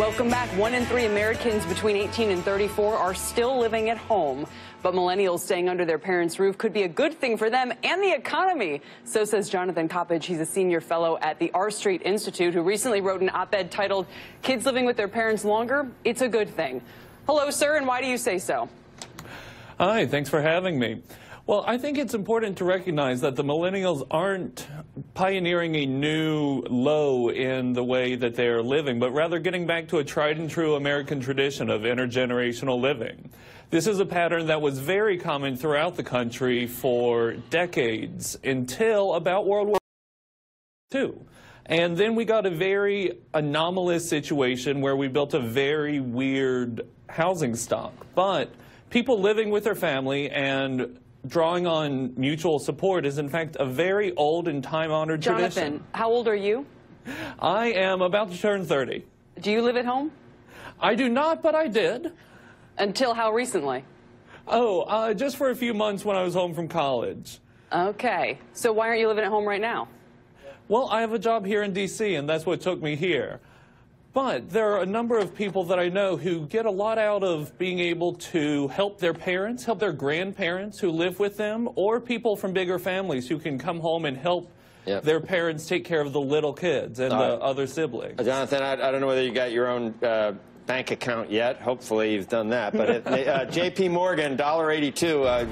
Welcome back. One in three Americans between 18 and 34 are still living at home. But millennials staying under their parents' roof could be a good thing for them and the economy. So says Jonathan Coppage. He's a senior fellow at the R Street Institute who recently wrote an op-ed titled, Kids Living with Their Parents Longer, It's a Good Thing. Hello, sir, and why do you say so? Hi, thanks for having me. Well, I think it's important to recognize that the millennials aren't pioneering a new low in the way that they're living, but rather getting back to a tried and true American tradition of intergenerational living. This is a pattern that was very common throughout the country for decades until about World War II. And then we got a very anomalous situation where we built a very weird housing stock. But people living with their family and drawing on mutual support is in fact a very old and time-honored tradition. Jonathan, how old are you? I am about to turn 30. Do you live at home? I do not, but I did. Until how recently? Oh, uh, just for a few months when I was home from college. Okay. So why aren't you living at home right now? Well, I have a job here in D.C., and that's what took me here. But there are a number of people that I know who get a lot out of being able to help their parents, help their grandparents who live with them, or people from bigger families who can come home and help yep. their parents take care of the little kids and the other siblings. Uh, Jonathan, I, I, don't know whether you got your own uh, bank account yet. Hopefully you've done that. But uh, J.P. Morgan, $1.82. Uh,